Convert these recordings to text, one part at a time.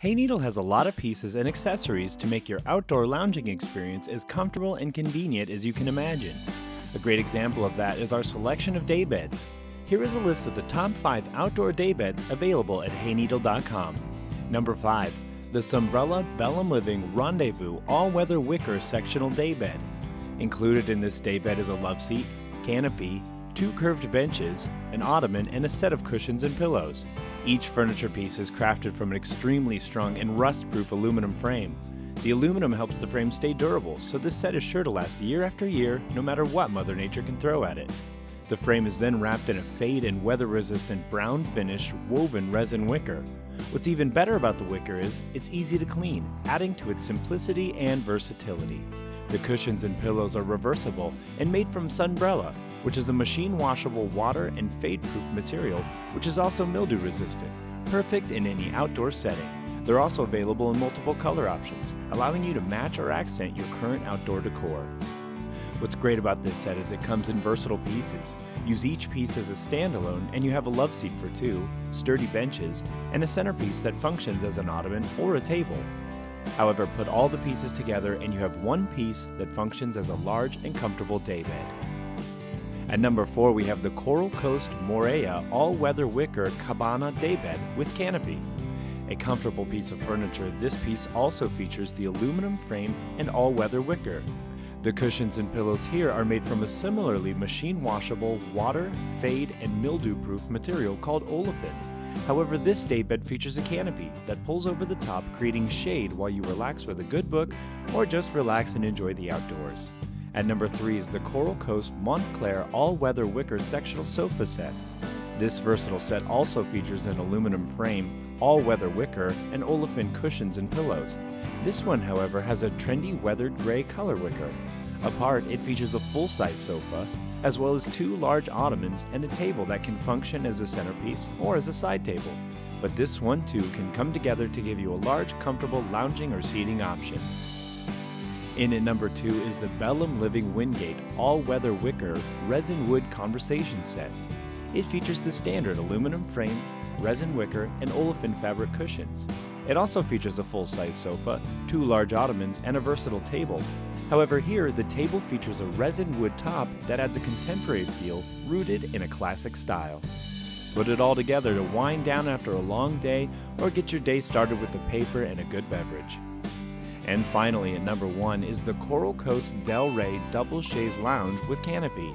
Hayneedle has a lot of pieces and accessories to make your outdoor lounging experience as comfortable and convenient as you can imagine. A great example of that is our selection of daybeds. Here is a list of the top 5 outdoor daybeds available at hayneedle.com. Number 5. The Sunbrella Belham Living Rendezvous All-Weather Wicker Sectional Daybed. Included in this daybed is a love seat, canopy, two curved benches, an ottoman, and a set of cushions and pillows. Each furniture piece is crafted from an extremely strong and rust-proof aluminum frame. The aluminum helps the frame stay durable, so this set is sure to last year after year, no matter what Mother Nature can throw at it. The frame is then wrapped in a fade and weather-resistant brown finish woven resin wicker. What's even better about the wicker is it's easy to clean, adding to its simplicity and versatility. The cushions and pillows are reversible and made from Sunbrella, which is a machine washable water and fade proof material, which is also mildew resistant, perfect in any outdoor setting. They're also available in multiple color options, allowing you to match or accent your current outdoor decor. What's great about this set is it comes in versatile pieces. Use each piece as a standalone and you have a love seat for two, sturdy benches, and a centerpiece that functions as an ottoman or a table. However, put all the pieces together and you have one piece that functions as a large and comfortable daybed. At number 4 we have the Coral Coast Moorea All-Weather Wicker Cabana Daybed with Canopy. A comfortable piece of furniture, this piece also features the aluminum frame and all-weather wicker. The cushions and pillows here are made from a similarly machine washable, water, fade, and mildew proof material called olefin. However, this daybed features a canopy that pulls over the top, creating shade while you relax with a good book or just relax and enjoy the outdoors. At number 3 is the Coral Coast Montclair All-Weather Wicker Sectional Sofa Set. This versatile set also features an aluminum frame, all-weather wicker, and olefin cushions and pillows. This one, however, has a trendy weathered gray color wicker. Apart, it features a full-size sofa, as well as two large ottomans and a table that can function as a centerpiece or as a side table. But this one too can come together to give you a large, comfortable lounging or seating option. In at number 2 is the Belham Living Wingate All-Weather Wicker Resin Wood Conversation Set. It features the standard aluminum frame, resin wicker, and olefin fabric cushions. It also features a full-size sofa, two large ottomans, and a versatile table, However, here the table features a resin wood top that adds a contemporary feel rooted in a classic style. Put it all together to wind down after a long day or get your day started with a paper and a good beverage. And finally, at number one is the Coral Coast Del Rey Double Chaise Lounge with Canopy.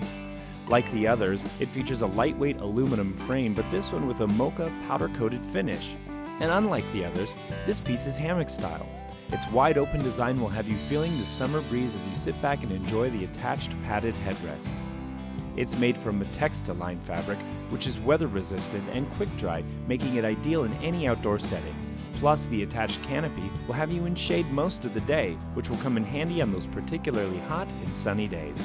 Like the others, it features a lightweight aluminum frame, but this one with a mocha powder coated finish. And unlike the others, this piece is hammock style. Its wide open design will have you feeling the summer breeze as you sit back and enjoy the attached padded headrest. It's made from a Textiline fabric, which is weather resistant and quick dry, making it ideal in any outdoor setting. Plus, the attached canopy will have you in shade most of the day, which will come in handy on those particularly hot and sunny days.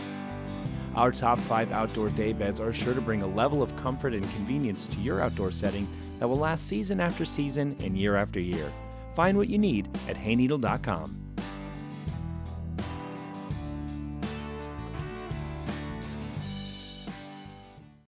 Our top 5 outdoor day beds are sure to bring a level of comfort and convenience to your outdoor setting that will last season after season and year after year. Find what you need at hayneedle.com.